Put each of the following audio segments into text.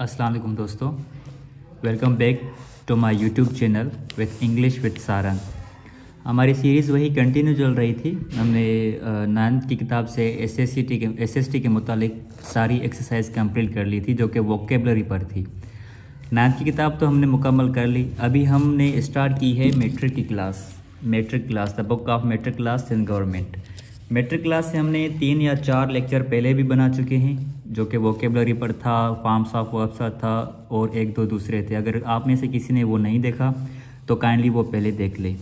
अस्सलाम वालेकुम दोस्तों। Welcome back to my YouTube channel with English with Sarang हमारी सीरीज़ वही कंटिन्यू चल रही थी। हमने नाइन्थ की किताब से एस एस टी के एस एस टी के मुतालिक सारी एक्सरसाइज कंप्लीट कर ली थी, जो कि वोकेबलरी पर थी। नाइन्थ की किताब तो हमने मुकम्मल कर ली। अभी हमने स्टार्ट की है मेट्रिक की class matric class the book of matric class in government matric class से हमने तीन या चार लेक्चर पहले भी बना चुके हैं, जो कि वोकेबलरी पर था फॉर्म्स ऑफ़ वर्ब्स था, और एक दो दूसरे थे। अगर आप में से किसी ने वो नहीं देखा तो काइंडली वो पहले देख ले।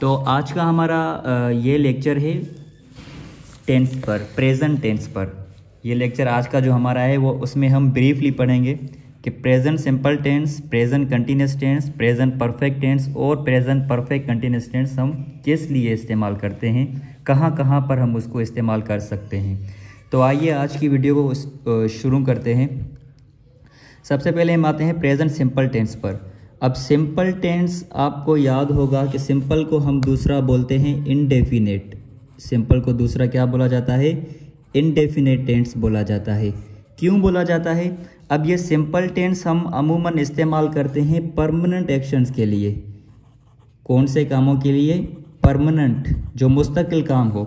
तो आज का हमारा ये लेक्चर है टेंस पर प्रेजेंट टेंस पर। ये लेक्चर आज का जो हमारा है, वो उसमें हम ब्रीफली पढ़ेंगे कि present simple tense present continuous tense present perfect tense और प्रेजेंट परफेक्ट कंटिन्यूस टेंस हम किस लिए इस्तेमाल करते हैं कहाँ कहाँ पर हम उसको इस्तेमाल कर सकते हैं। तो आइए आज की वीडियो को शुरू करते हैं। सबसे पहले हम आते हैं प्रेजेंट सिंपल टेंस पर। अब सिंपल टेंस आपको याद होगा कि सिंपल को हम दूसरा बोलते हैं इनडेफिनेट। सिंपल को दूसरा क्या बोला जाता है? इनडेफिनेट टेंस बोला जाता है। क्यों बोला जाता है? अब ये सिंपल टेंस हम अमूमन इस्तेमाल करते हैं परमानेंट एक्शंस के लिए। कौन से कामों के लिए? परमानेंट जो मुस्तकिल काम हो,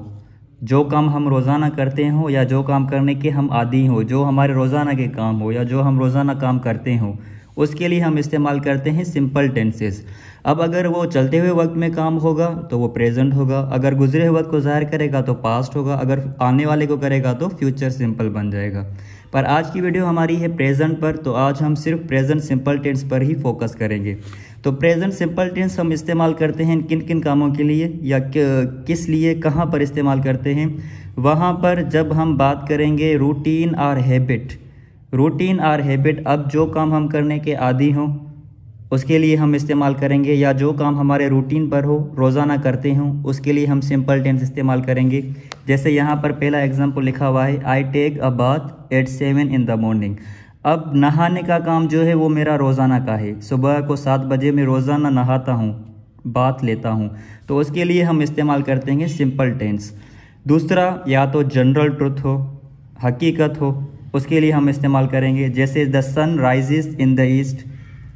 जो काम हम रोज़ाना करते हो या जो काम करने के हम आदि हो, जो हमारे रोज़ाना के काम हो या जो हम रोज़ाना काम करते हो, उसके लिए हम इस्तेमाल करते हैं सिंपल टेंसेस अब अगर वो चलते हुए वक्त में काम होगा तो वो प्रेजेंट होगा। अगर गुजरे हुए वक्त को ज़ाहिर करेगा तो पास्ट होगा। अगर आने वाले को करेगा तो फ्यूचर सिंपल बन जाएगा। पर आज की वीडियो हमारी है प्रेजेंट पर तो आज हम सिर्फ़ प्रेजेंट सिंपल टेंस पर ही फोकस करेंगे। तो प्रेजेंट सिंपल टेंस हम इस्तेमाल करते हैं किन किन कामों के लिए या किस लिए, कहाँ पर इस्तेमाल करते हैं। वहाँ पर जब हम बात करेंगे रूटीन और हैबिट रूटीन और हैबिट अब जो काम हम करने के आदि हों, उसके लिए हम इस्तेमाल करेंगे या जो काम हमारे रूटीन पर हो, रोज़ाना करते हों, उसके लिए हम सिंपल टेंस इस्तेमाल करेंगे। जैसे यहाँ पर पहला एग्ज़ाम्पल लिखा हुआ है I take a bath at seven in the morning अब नहाने का काम जो है वो मेरा रोज़ाना का है। सुबह को सात बजे मैं रोज़ाना नहाता हूँ, बात लेता हूँ। तो उसके लिए हम इस्तेमाल करते हैं सिंपल टेंस दूसरा, या तो जनरल ट्रुथ हो, हकीकत हो, उसके लिए हम इस्तेमाल करेंगे। जैसे the sun rises in the east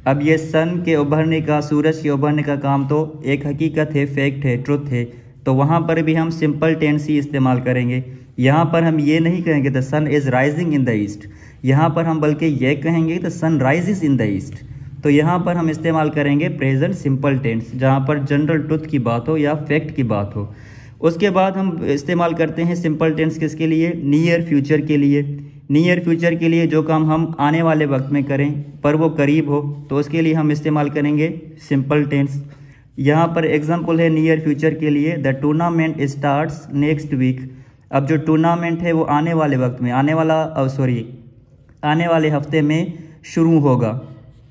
अब ये सन के उभरने का, सूरज के उभरने का काम तो एक हकीकत है फैक्ट है ट्रुथ है। तो वहाँ पर भी हम सिंपल टेंस ही इस्तेमाल करेंगे। यहाँ पर हम ये नहीं कहेंगे the sun is rising in the east यहाँ पर हम बल्कि ये कहेंगे the sun rises in the east तो यहाँ पर हम इस्तेमाल करेंगे प्रेजेंट सिंपल टेंस जहाँ पर जनरल ट्रुथ की बात हो या फैक्ट की बात हो। उसके बाद हम इस्तेमाल करते हैं सिंपल टेंस किसके लिए? नियर फ्यूचर के लिए। नियर फ्यूचर के लिए जो काम हम आने वाले वक्त में करें, पर वो करीब हो तो उसके लिए हम इस्तेमाल करेंगे सिंपल टेंस यहाँ पर एग्ज़ाम्पल है नियर फ्यूचर के लिए the tournament starts next week अब जो टूर्नामेंट है वो आने वाले वक्त में, आने वाला सॉरी आने वाले हफ़्ते में शुरू होगा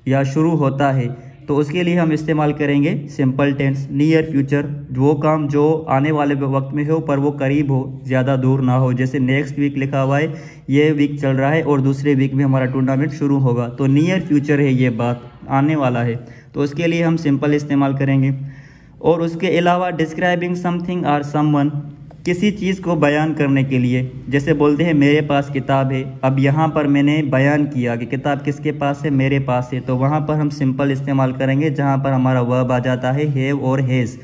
या शुरू होता है। तो उसके लिए हम इस्तेमाल करेंगे सिंपल टेंस नियर फ्यूचर वो काम जो आने वाले वक्त में हो, पर वो करीब हो, ज़्यादा दूर ना हो। जैसे नेक्स्ट वीक लिखा हुआ है, ये वीक चल रहा है और दूसरे वीक में हमारा टूर्नामेंट शुरू होगा। तो नियर फ्यूचर है ये बात, आने वाला है। तो उसके लिए हम सिंपल इस्तेमाल करेंगे। और उसके अलावा डिस्क्राइबिंग समथिंग आर समवन किसी चीज़ को बयान करने के लिए जैसे बोलते हैं मेरे पास किताब है अब यहाँ पर मैंने बयान किया कि किताब किसके पास है? मेरे पास है। तो वहाँ पर हम सिंपल इस्तेमाल करेंगे जहाँ पर हमारा वर्ब आ जाता है हेव और हेज़।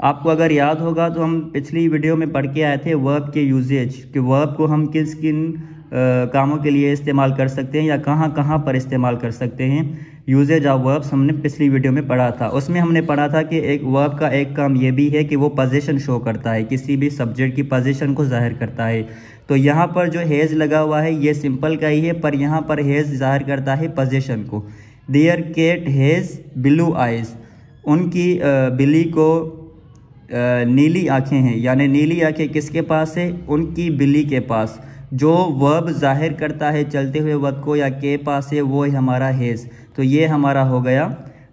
आपको अगर याद होगा तो हम पिछली वीडियो में पढ़ के आए थे वर्ब के यूजेज कि वर्ब को हम किस किन आ, कामों के लिए इस्तेमाल कर सकते हैं या कहाँ कहाँ पर इस्तेमाल कर सकते हैं। यूजेज ऑफ़ वर्ब्स हमने पिछली वीडियो में पढ़ा था। उसमें हमने पढ़ा था कि एक वर्ब का एक काम ये भी है कि वो पोजीशन शो करता है, किसी भी सब्जेक्ट की पोजीशन को ज़ाहिर करता है। तो यहाँ पर जो हेज लगा हुआ है, ये सिंपल का ही है, पर यहाँ पर हेज ज़ाहिर करता है पोजीशन को। Their cat has blue eyes उनकी बिल्ली को नीली आँखें हैं। यानी नीली आँखें किसके पास है? उनकी बिल्ली के पास। जो वर्ब ज़ाहिर करता है चलते हुए वक्त को या के पास है, वो है हमारा हेज तो ये हमारा हो गया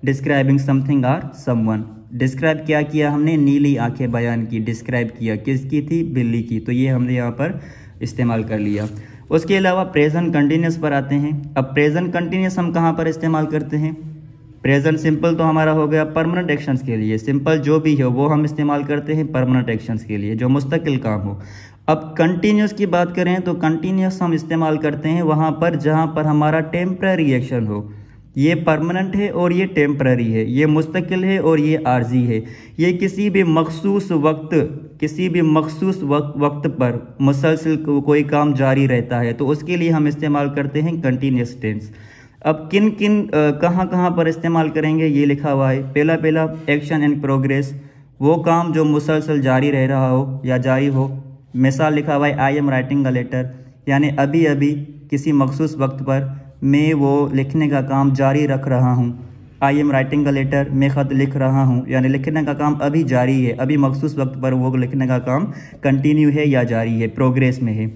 describing something or someone describe क्या किया हमने? नीली आँखें बयान की डिस्क्राइब किया किसकी थी? बिल्ली की। तो ये हमने यहाँ पर इस्तेमाल कर लिया। उसके अलावा प्रेजेंट कंटिन्यूस पर आते हैं। अब प्रेजेंट कंटिन्यूस हम कहाँ पर इस्तेमाल करते हैं? प्रेजेंट सिंपल तो हमारा हो गया परमानेंट एक्शंस के लिए। सिंपल जो भी हो, वो हम इस्तेमाल करते हैं परमानेंट एक्शंस के लिए, जो मुस्तकिल काम हो। अब कंटिन्यूस की बात करें तो कंटिन्यूस हम इस्तेमाल करते हैं वहाँ पर जहाँ पर हमारा टेम्प्रेरी एक्शन हो। ये परमानेंट है और ये टेम्प्ररी है, ये मुस्तकिल है और ये आर्जी है। ये किसी भी मखसूस वक्त, किसी भी मखसूस वक्त वक्त पर मुसलसल कोई काम जारी रहता है तो उसके लिए हम इस्तेमाल करते हैं कंटिन्यूस टेंस अब किन किन कहाँ कहाँ पर इस्तेमाल करेंगे, ये लिखा हुआ है। पहला पहला एक्शन एंड प्रोग्रेस वो काम जो मुसलसल जारी रह रहा हो या जारी हो। मिसाल लिखा हुआ है I am writing a letter यानी अभी अभी किसी मखसूस वक्त पर मैं वो लिखने का काम जारी रख रहा हूँ। आई एम राइटिंग का लेटर मैं ख़त लिख रहा हूँ। यानी लिखने का काम अभी जारी है। अभी मखसूस वक्त पर वो लिखने का काम कंटिन्यू है या जारी है। प्रोग्रेस में है।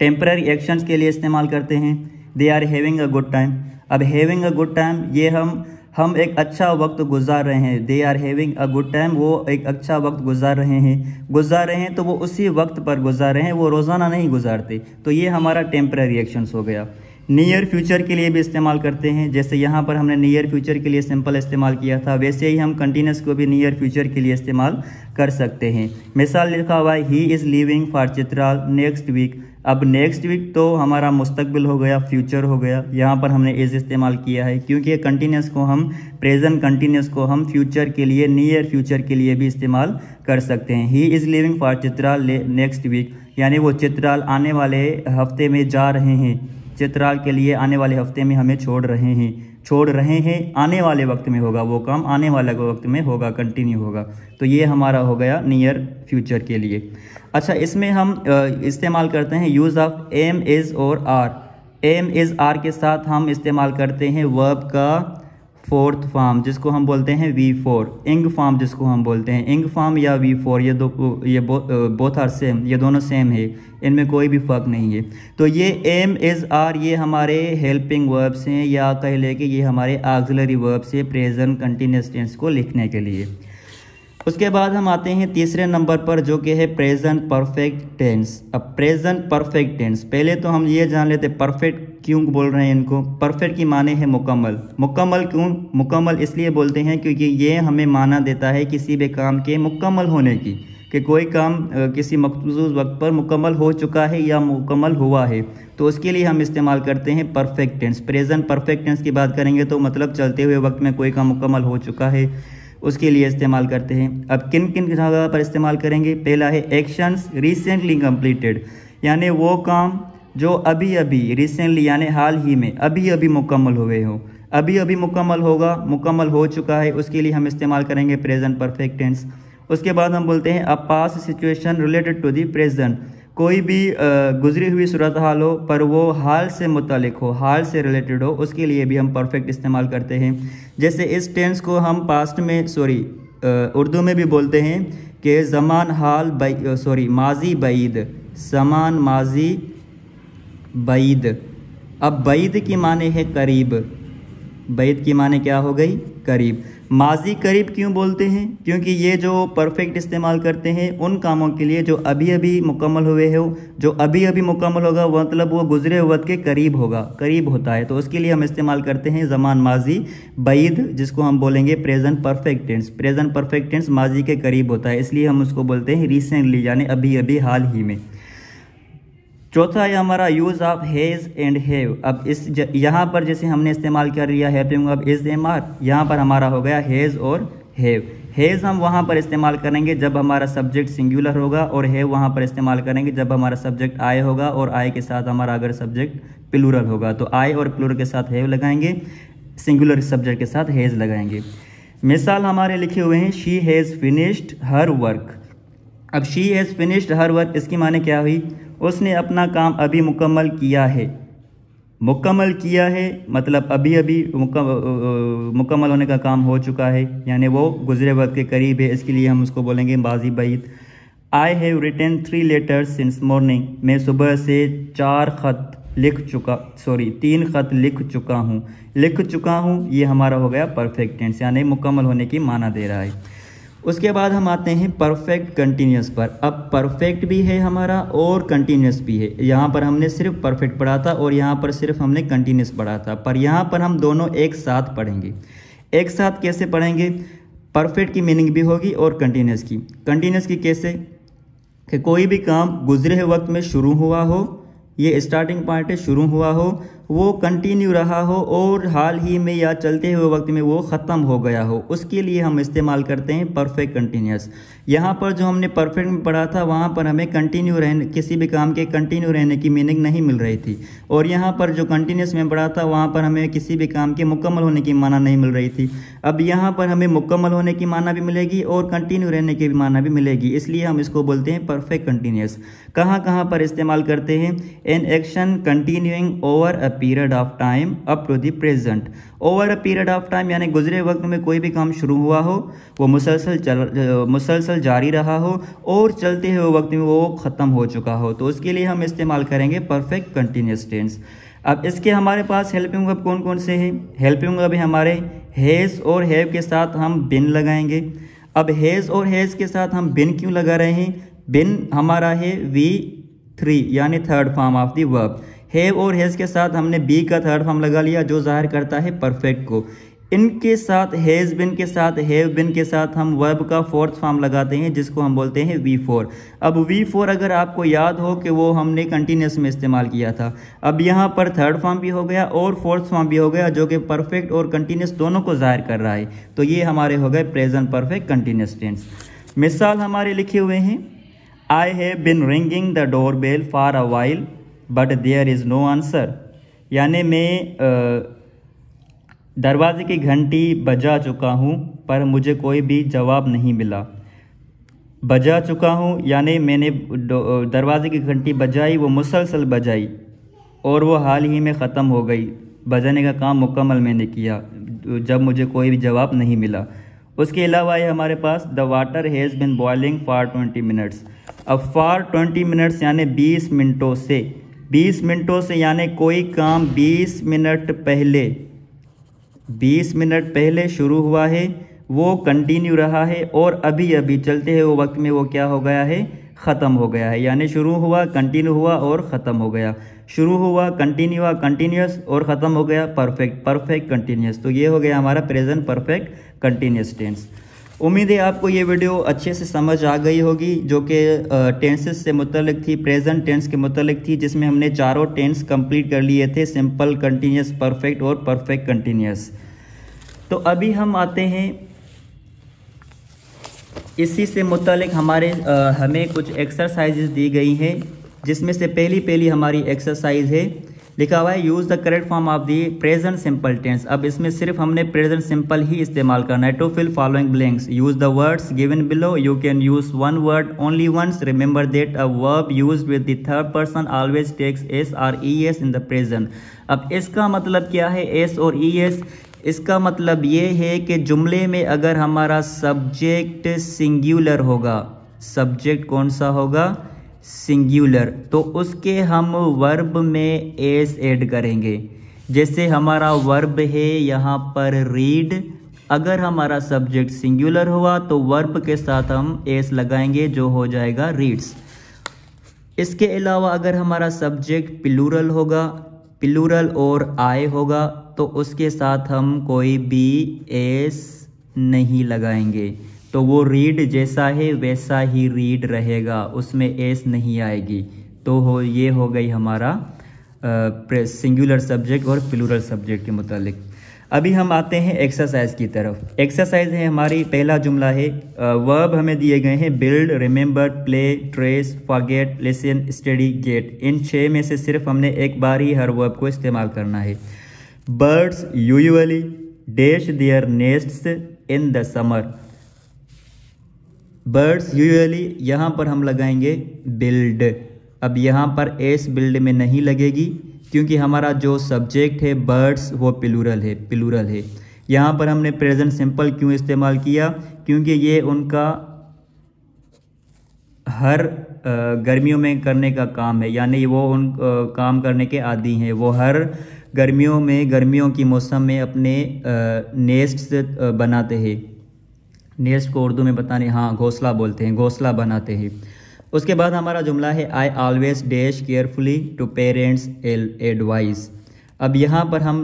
टेम्पररी एक्शंस के लिए इस्तेमाल करते हैं। They are having a good time अब हैविंग अ गुड टाइम ये हम हम एक अच्छा वक्त गुजार रहे हैं। They are having a good time वो एक अच्छा वक्त गुजार रहे हैं। गुजार रहे हैं तो वो उसी वक्त पर गुजार रहे हैं। वो रोज़ाना नहीं गुजारते। तो ये हमारा टेम्पररी एक्शंस हो गया। नियर फ्यूचर के लिए भी इस्तेमाल करते हैं। जैसे यहाँ पर हमने नियर फ्यूचर के लिए सिंपल इस्तेमाल किया था, वैसे ही हम कंटिन्यूस को भी नियर फ्यूचर के लिए इस्तेमाल कर सकते हैं। मिसाल लिखा हुआ है he is living for Chitral next week अब नेक्स्ट वीक तो हमारा मुस्तकबिल हो गया फ्यूचर हो गया। यहाँ पर हमने इज़ इस्तेमाल किया है, क्योंकि कंटिन्यूस को हम प्रेजेंट कंटिन्यूस को हम फ्यूचर के लिए नियर फ्यूचर के लिए भी इस्तेमाल कर सकते हैं। He is living for Chitral next week यानी वो चित्राल आने वाले हफ़्ते में जा रहे हैं। चित्राल के लिए आने वाले हफ़्ते में हमें छोड़ रहे हैं। छोड़ रहे हैं, आने वाले वक्त में होगा वो काम, आने वाले वक्त में होगा कंटिन्यू होगा। तो ये हमारा हो गया नियर फ्यूचर के लिए। अच्छा इसमें हम इस्तेमाल करते हैं यूज़ ऑफ़ एम इज़ और आर एम इज़ आर के साथ हम इस्तेमाल करते हैं वर्ब का फोर्थ फॉर्म जिसको हम बोलते हैं वी फोर इंग फॉर्म जिसको हम बोलते हैं। इंग फॉर्म या वी फोर ये दो, ये बोथ आर सेम ये दोनों सेम है। इनमें कोई भी फ़र्क नहीं है। तो ये एम इज़ आर ये हमारे हेल्पिंग वर्ब्स हैं, या कह ले कि ये हमारे आगजलरी वर्ब्स है प्रेजेंट कंटिन्यूस टेंस को लिखने के लिए। उसके बाद हम आते हैं तीसरे नंबर पर, जो कि है प्रेजेंट परफेक्ट टेंस अब प्रेजेंट परफेक्ट टेंस पहले तो हम ये जान लेते परफेक्ट क्यों बोल रहे हैं इनको? परफेक्ट की माने हैं मुकम्मल। मुकम्मल क्यों? मुकम्मल इसलिए बोलते हैं क्योंकि ये हमें माना देता है किसी भी काम के मुकम्मल होने की, कि कोई काम किसी मखसूस वक्त पर मुकम्मल हो चुका है या मुकम्मल हुआ है। तो उसके लिए हम इस्तेमाल करते हैं perfect tense. Present perfect tense की बात करेंगे तो मतलब चलते हुए वक्त में कोई काम मुकम्मल हो चुका है, उसके लिए इस्तेमाल करते हैं। अब किन किन जगह पर इस्तेमाल करेंगे? पहला है एक्शंस रिसेंटली कंप्लीटेड यानी वो काम जो अभी अभी रिसेंटली यानी हाल ही में अभी अभी मुकम्मल हुए हो। अभी अभी मुकम्मल होगा, मुकम्मल हो चुका है, उसके लिए हम इस्तेमाल करेंगे प्रेजेंट परफेक्ट टेंस उसके बाद हम बोलते हैं a past situation related to the present कोई भी गुजरी हुई सूरत हाल हो, पर वो हाल से मुतलिक हो, हाल से रिलेटेड हो, उसके लिए भी हम परफेक्ट इस्तेमाल करते हैं। जैसे इस टेंस को हम पास्ट में सॉरी उर्दू में भी बोलते हैं कि ज़मान हाल सॉरी माजी बईद, समान माजी बईद अब बैद की माने है करीब। बैद की माने क्या हो गई? करीब। माजी करीब क्यों बोलते हैं? क्योंकि ये जो परफेक्ट इस्तेमाल करते हैं, उन कामों के लिए जो अभी अभी मुकम्मल हुए हो, जो अभी अभी मुकम्मल होगा मतलब वो गुजरे वक्त के करीब होगा, करीब होता है। तो उसके लिए हम इस्तेमाल करते हैं ज़मान माजी, बैद, जिसको हम बोलेंगे present perfect tense present perfect tense माजी के करीब होता है, इसलिए हम उसको बोलते हैं रिसेंटली यानी अभी अभी हाल ही में। चौथा है, हमारा use of has and have अब इस यहाँ पर जैसे हमने इस्तेमाल कर लिया हेल्पिंग अब इज़ एम आर यहाँ पर हमारा हो गया हेज और हैव हेज हम वहाँ पर इस्तेमाल करेंगे जब हमारा सब्जेक्ट सिंगुलर होगा, और हैव वहाँ पर इस्तेमाल करेंगे जब हमारा सब्जेक्ट आय होगा, और आय के साथ हमारा अगर सब्जेक्ट प्लूरल होगा तो आय और प्लूरल के साथ हैव लगाएँगे सिंगुलर सब्जेक्ट के साथ हेज लगाएँगे. मिसाल हमारे लिखे हुए हैं she has finished her work अब she has finished her work इसकी माने क्या हुई? उसने अपना काम अभी मुकम्मल किया है। मुकम्मल किया है मतलब अभी अभी मुकम्मल होने का काम हो चुका है, यानी वो गुजरे वक्त के करीब है, इसके लिए हम उसको बोलेंगे बाजी बैत। I have written three letters since morning मैं सुबह से चार ख़त लिख चुका सॉरी तीन ख़त लिख चुका हूँ। लिख चुका हूँ, ये हमारा हो गया परफेक्ट टेंस यानी मुकम्मल होने की माना दे रहा है। उसके बाद हम आते हैं परफेक्ट कंटिन्यूस पर। अब परफेक्ट भी है हमारा और कंटिन्यूस भी है। यहाँ पर हमने सिर्फ़ परफेक्ट पढ़ा था और यहाँ पर सिर्फ़ हमने कंटिन्यूस पढ़ा था। पर यहाँ पर हम दोनों एक साथ पढ़ेंगे। एक साथ कैसे पढ़ेंगे? परफेक्ट की मीनिंग भी होगी और कंटिन्यूस की। कंटिन्यूस की कैसे? कि कोई भी काम गुजरे वक्त में शुरू हुआ हो, ये स्टार्टिंग पॉइंट शुरू हुआ हो वो कंटिन्यू रहा हो और हाल ही में या चलते हुए वक्त में वो ख़त्म हो गया हो, उसके लिए हम इस्तेमाल करते हैं परफेक्ट कंटिन्यूस यहाँ पर जो हमने परफेक्ट में पढ़ा था, वहाँ पर हमें कंटिन्यू रहने, किसी भी काम के कंटिन्यू रहने की मीनिंग नहीं मिल रही थी। और यहाँ पर जो कंटिन्यूस में पढ़ा था, वहाँ पर हमें किसी भी काम के मुकम्मल होने की माना नहीं मिल रही थी। अब यहाँ पर हमें मुकम्मल होने की माना भी मिलेगी और कंटिन्यू रहने की भी माना भी मिलेगी, इसलिए हम इसको बोलते हैं परफेक्ट कंटिन्यूस कहाँ कहाँ पर इस्तेमाल करते हैं? An action continuing over a period of time up to the present over a period of time यानी गुजरे वक्त में कोई भी काम शुरू हुआ हो, वो मुसलसल चल, मुसलसल जारी रहा हो, और चलते हुए वक्त में वो ख़त्म हो चुका हो तो उसके लिए हम इस्तेमाल करेंगे परफेक्ट कंटिन्यूस टेंस अब इसके हमारे पास हेल्पिंग वर्ब कौन कौन से हैं? हेल्पिंग वर्ब हमारे हेज और हैव के साथ हम बिन लगाएँगे। अब हेज और हेज के साथ हम बिन क्यों लगा रहे हैं? बिन हमारा है वी थ्री यानी third form of the verb have और हैज़ के साथ हमने बी का थर्ड फॉर्म लगा लिया, जो ज़ाहिर करता है परफेक्ट को। इनके साथ, हैज़ बिन के साथ, हैव बिन के साथ हम वर्ब का फोर्थ फॉर्म लगाते हैं, जिसको हम बोलते हैं वी फोर अब वी फोर अगर आपको याद हो कि वो हमने कंटिन्यूस में इस्तेमाल किया था, अब यहाँ पर थर्ड फॉर्म भी हो गया और फोर्थ फॉर्म भी हो गया, जो कि परफेक्ट और कंटिन्यूस दोनों को ज़ाहिर कर रहा है। तो ये हमारे हो गए प्रेजेंट परफेक्ट कंटिन्यूस टेंस मिसाल हमारे लिखे हुए हैं I have been ringing the door bell for a while but there is no answer यानी मैं दरवाजे की घंटी बजा चुका हूँ, पर मुझे कोई भी जवाब नहीं मिला। बजा चुका हूँ, यानी मैंने दरवाजे की घंटी बजाई, वो मुसलसल बजाई, और वो हाल ही में ख़त्म हो गई। बजाने का काम मुकम्मल मैंने किया, जब मुझे कोई भी जवाब नहीं मिला। उसके अलावा ये हमारे पास the water has been boiling for twenty minutes. अब फॉर ट्वेंटी मिनट्स, यानी बीस मिनटों से बीस मिनटों से यानी कोई काम बीस मिनट पहले, बीस मिनट पहले शुरू हुआ है, वो कंटिन्यू रहा है और अभी अभी चलते हुए वक्त में वो क्या हो गया है, ख़त्म हो गया है। यानी शुरू हुआ कंटिन्यू हुआ और ख़त्म हो गया। शुरू हुआ कंटिन्यू हुआ कंटिन्यूस और ख़त्म हो गया परफेक्ट परफेक्ट कंटिन्यूस तो ये हो गया हमारा प्रेजेंट परफेक्ट कंटिन्यूस टेंस उम्मीद है आपको ये वीडियो अच्छे से समझ आ गई होगी जो कि टेंसेस से मुतलक थी प्रेजेंट टेंस के मुतलक थी जिसमें हमने चारों टेंस कंप्लीट कर लिए थे सिंपल कंटिन्यूस परफेक्ट और परफेक्ट कंटिन्यूस तो अभी हम आते हैं। इसी से मुतलक हमारे आ, हमें कुछ एक्सरसाइजेज दी गई हैं जिसमें से पहली पहली हमारी एक्सरसाइज है लिखा हुआ है use the correct form of the present simple tense अब इसमें सिर्फ़ हमने प्रेजेंट सिंपल ही इस्तेमाल करना है. To fill following blanks use the words given below you can use one word only once remember that a verb use with the third person always takes S or E S in the present अब इसका मतलब क्या है S और E S इसका मतलब ये है कि जुमले में अगर हमारा सब्जेक्ट सिंगुलर होगा सब्जेक्ट कौन सा होगा? सिंगुलर तो उसके हम वर्ब में एस ऐड करेंगे। जैसे हमारा वर्ब है, यहाँ पर रीड अगर हमारा सब्जेक्ट सिंगुलर हुआ तो वर्ब के साथ हम एस लगाएँगे, जो हो जाएगा रीड्स इसके अलावा अगर हमारा सब्जेक्ट प्लूरल होगा प्लूरल और आय होगा तो उसके साथ हम कोई भी एस नहीं लगाएँगे। तो वो रीड जैसा है, वैसा ही रीड रहेगा, उसमें एस नहीं आएगी। तो हो, ये हो गई हमारा सिंगुलर सब्जेक्ट और प्लूरल सब्जेक्ट के मुतालिक। अभी हम आते हैं एक्सरसाइज की तरफ़। एक्सरसाइज है हमारी, पहला जुमला है वर्ब हमें दिए गए हैं build remember play dress forget listen study get इन छः में से सिर्फ़ हमने एक बार ही हर वर्ब को इस्तेमाल करना है। Birds usually dash their nests in the summer birds usually यहाँ पर हम लगाएँगे बिल्ड अब यहाँ पर एस बिल्ड में नहीं लगेगी, क्योंकि हमारा जो सब्जेक्ट है बर्ड्स वो प्लूरल है प्लूरल है. यहाँ पर हमने प्रेजेंट सिंपल क्यों इस्तेमाल किया? क्योंकि ये उनका हर गर्मियों में करने का काम है, यानी वो उन काम करने के आदि हैं. वो हर गर्मियों में, गर्मियों की मौसम में अपने नेस्ट बनाते हैं. नेस्ट को उर्दू में बताने हाँ घोंसला बोलते हैं, घोंसला बनाते हैं। उसके बाद हमारा जुमला है I always dash carefully to parents advice अब यहाँ पर हम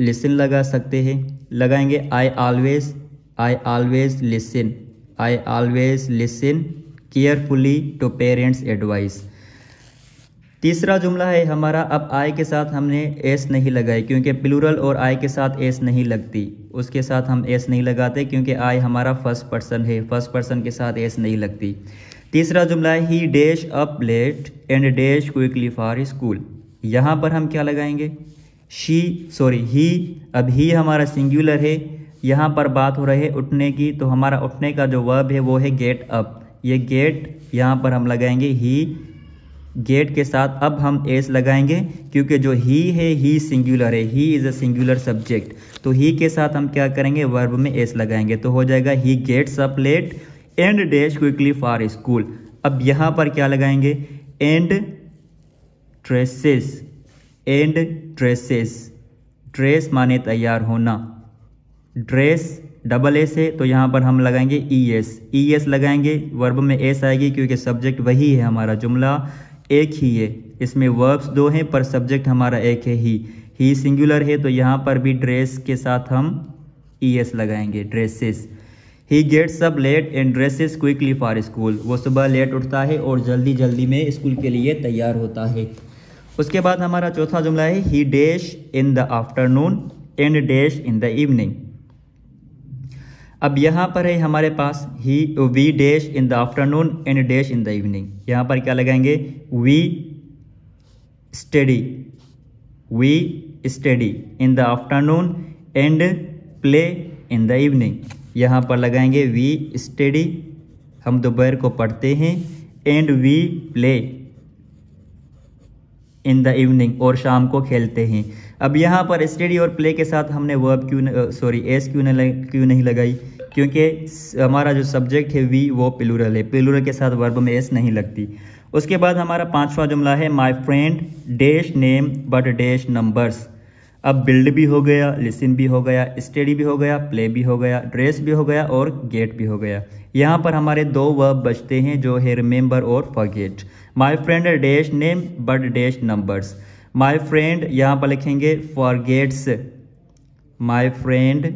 लिसन लगा सकते हैं। लगाएँगे I always I always listen I always listen carefully to parents advice तीसरा जुमला है हमारा, अब आई के साथ हमने एस नहीं लगाई, क्योंकि प्लूरल और आई के साथ एस नहीं लगती। उसके साथ हम एस नहीं लगाते क्योंकि आई हमारा फ़र्स्ट पर्सन है। फ़र्स्ट पर्सन के साथ एस नहीं लगती। तीसरा जुमला है he dash up late and dash quickly for school यहाँ पर हम क्या लगाएँगे? शी सॉरी ही अब ही हमारा सिंगुलर है। यहाँ पर बात हो रही है उठने की तो हमारा उठने का जो वर्ब है वो है गेट अप ये गेट यहाँ पर हम लगाएँगे ही गेट के साथ अब हम एस लगाएँगे, क्योंकि जो ही है ही सिंगुलर है he is a singular subject तो ही के साथ हम क्या करेंगे? वर्ब में एस लगाएँगे तो हो जाएगा he gets up late and dash quickly for school अब यहाँ पर क्या लगाएँगे? And dresses and dresses dress माने तैयार होना। ड्रेस डबल एस है तो यहाँ पर हम लगाएँगे ई एस ई एस लगाएँगे वर्ब में एस आएगी, क्योंकि सब्जेक्ट वही है हमारा जुमला। एक ही है। इसमें वर्ब्स दो हैं, पर सब्जेक्ट हमारा एक है ही। ही सिंगुलर है तो यहाँ पर भी ड्रेस के साथ हम ई एस लगाएँगे dresses he gets up late and dresses quickly for school वो सुबह लेट उठता है और जल्दी जल्दी में स्कूल के लिए तैयार होता है। उसके बाद हमारा चौथा जुमला है he dash in the afternoon and dash in the evening अब यहाँ पर है हमारे पास he we dash in the afternoon and dash in the evening यहाँ पर क्या लगाएँगे? We study we study in the afternoon and play in the evening यहाँ पर लगाएँगे वी स्टडी हम दोपहर को पढ़ते हैं and we play in the evening और शाम को खेलते हैं। अब यहाँ पर स्टडी और प्ले के साथ हमने वर्ब क्यों सॉरी एस क्यों क्यों नहीं लगाई? क्योंकि हमारा जो सब्जेक्ट है वी वो पिलूरल है। पिलूरल के साथ वर्ब में एस नहीं लगती। उसके बाद हमारा पांचवा जुमला है my friend dash name but dash numbers अब बिल्ड भी हो गया लिसन भी हो गया स्टडी भी हो गया प्ले भी हो गया ड्रेस भी हो गया और गेट भी हो गया। यहाँ पर हमारे दो वर्ब बचते हैं, जो है रिमेंबर और forget my friend dash name but dash numbers my friend यहाँ पर लिखेंगे फॉरगेट्स माय फ्रेंड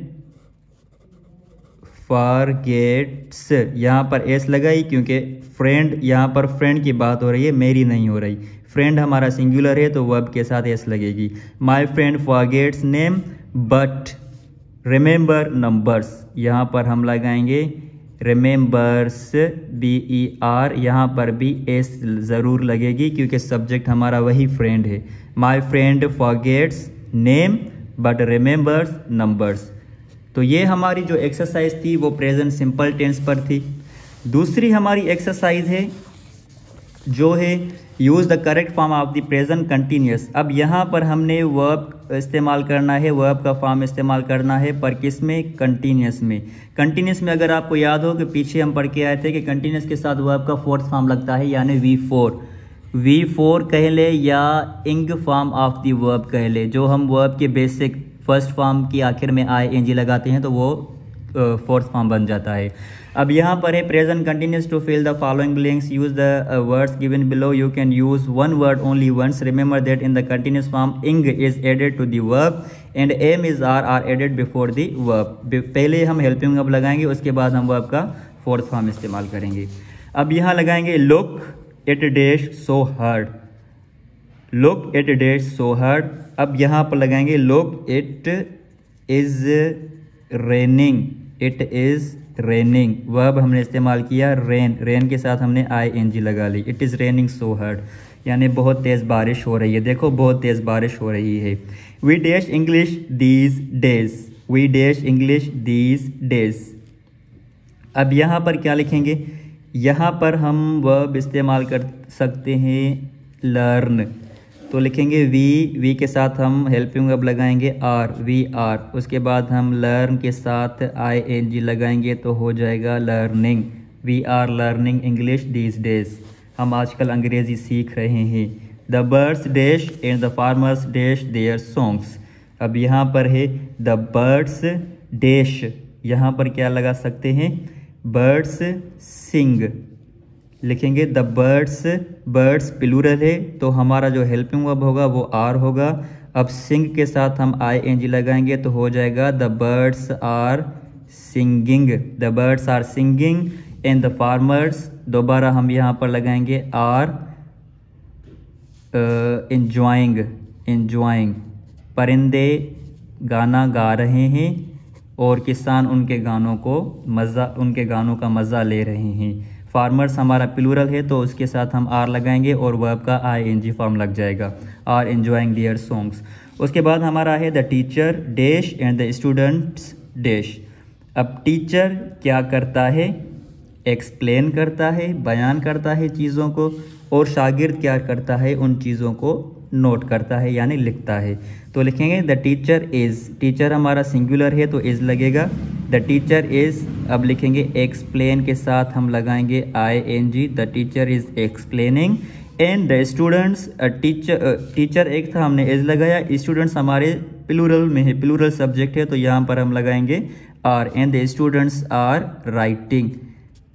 फॉरगेट्स यहाँ पर एस लगाई क्योंकि फ्रेंड यहाँ पर फ्रेंड की बात हो रही है, मेरी नहीं हो रही। फ्रेंड हमारा सिंगुलर है तो वर्ब के साथ एस लगेगी। My friend forgets name but remember numbers यहाँ पर हम लगाएँगे रिमेंबर्स बी ई आर यहाँ पर भी एस ज़रूर लगेगी, क्योंकि सब्जेक्ट हमारा वही फ्रेंड है। My friend forgets name but remembers numbers तो ये हमारी जो एक्सरसाइज थी, वो प्रेजेंट सिंपल टेंस पर थी। दूसरी हमारी एक्सरसाइज है, जो है use the correct form of the present continuous अब यहाँ पर हमने वर्ब इस्तेमाल करना है वर्ब का फॉर्म इस्तेमाल करना है, पर किसमें? कंटिन्यूस में। कंटिन्यूस में अगर आपको याद हो कि पीछे हम पढ़ के आए थे कि कंटिन्यूस के साथ वर्ब का फोर्थ फॉर्म लगता है, यानी वी फोर वी फोर कह ले या इंग फॉर्म ऑफ़ दी वर्ब कह ले, जो हम वर्ब के बेसिक फ़र्स्ट फॉर्म की आखिर में आई एन जी लगाते हैं तो वो फोर्थ फॉर्म बन जाता है। अब यहाँ पर है present continuous to fill the following blanks use the words given below you can use one word only once remember that in the continuous form ing is added to the verb and am is are are added before the verb पहले हम helping अब लगाएँगे, उसके बाद हम verb का fourth form इस्तेमाल करेंगे। अब यहाँ लगाएँगे look it dash so hard look at dash so hard अब यहाँ पर लगाएँगे look it is raining it is raining verb हमने इस्तेमाल किया रेन रेन के साथ हमने आई एन जी लगा ली. It is raining so hard यानी बहुत तेज़ बारिश हो रही है। देखो, बहुत तेज़ बारिश हो रही है। We dash English these days we dash English these days अब यहाँ पर क्या लिखेंगे? यहाँ पर हम वर्ब इस्तेमाल कर सकते हैं लर्न तो लिखेंगे वी वी के साथ हम हेल्पिंग अब लगाएँगे आर वी आर उसके बाद हम लर्न के साथ आई एन जी लगाएँगे तो हो जाएगा learning we are learning English these days हम आजकल अंग्रेज़ी सीख रहे हैं। The birds dash and the farmers dash their songs अब यहाँ पर है द बर्ड्स डैश यहाँ पर क्या लगा सकते हैं? बर्ड्स सिंग लिखेंगे, द बर्ड्स बर्ड्स प्लूरल है तो हमारा जो हेल्पिंग वर्ब होगा वो आर होगा। अब सिंग के साथ हम आई एन जी लगाएँगे तो हो जाएगा, the birds are singing, the birds are singing and the farmers दोबारा हम यहाँ पर लगाएँगे, आर इंजॉइंग इंजॉइंग परिंदे गाना गा रहे हैं और किसान उनके गानों को मज़ा, उनके गानों का मज़ा ले रहे हैं। फार्मर्स हमारा प्लूरल है तो उसके साथ हम आर लगाएँगे और वर्ब का आई एन जी फॉर्म लग जाएगा। आर एंजॉइंग दियर सॉन्ग्स उसके बाद हमारा है the teacher dash and the students dash अब टीचर क्या करता है? एक्सप्लेन करता है, बयान करता है चीज़ों को, और शागिर्द क्या करता है? उन चीज़ों को नोट करता है, यानी लिखता है। तो लिखेंगे द टीचर इज़ टीचर हमारा सिंगुलर है तो इज़ लगेगा। द टीचर इज़ अब लिखेंगे एक्सप्लेन के साथ हम लगाएँगे I N G the teacher is explaining and the students teacher teacher एक था, हमने इज़ लगाया। स्टूडेंट्स हमारे प्लूरल में है प्लूरल सब्जेक्ट है तो यहाँ पर हम लगाएँगे are and the students are writing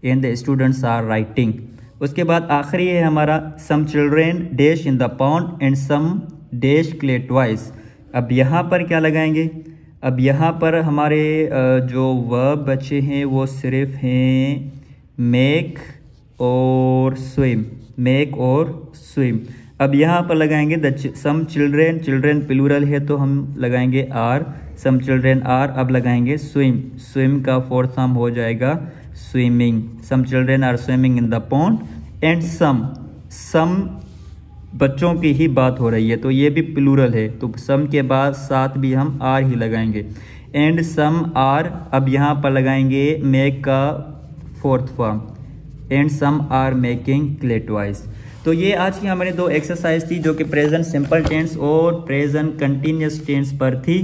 and the students are writing उसके बाद आखिरी है हमारा some children dash in the pond and some dash clay toys अब यहाँ पर क्या लगाएँगे? अब यहाँ पर हमारे जो वर्ब बचे हैं, वो सिर्फ़ हैं मेक और स्विम मेक और स्विम अब यहाँ पर लगाएँगे the some children children plural है तो हम लगाएँगे आर सम चिल्ड्रेन आर अब लगाएँगे स्विम स्विम का फोर्थ फॉर्म हो जाएगा swimming some children are swimming in the pond and some some बच्चों की ही बात हो रही है। तो ये भी प्लूरल है। तो सम के बाद साथ भी हम आर ही लगाएँगे। एंड सम आर अब यहाँ पर लगाएँगे मेक का fourth form and some are making clay toys तो ये आज की हमारी दो एक्सरसाइज थी जो कि प्रेजेंट सिंपल टेंस और प्रेजेंट कंटिन्यूस टेंस पर थी।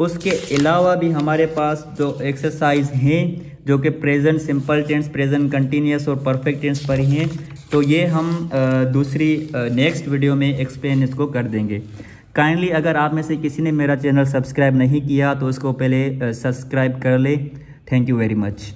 उसके अलावा भी हमारे पास जो एक्सरसाइज हैं। जो कि present simple tense present continuous और परफेक्ट टेंस पर ही हैं। तो ये हम दूसरी नेक्स्ट वीडियो में एक्सप्लेन इसको कर देंगे। काइंडली अगर आप में से किसी ने मेरा चैनल सब्सक्राइब नहीं किया तो उसको पहले सब्सक्राइब कर ले। Thank you very much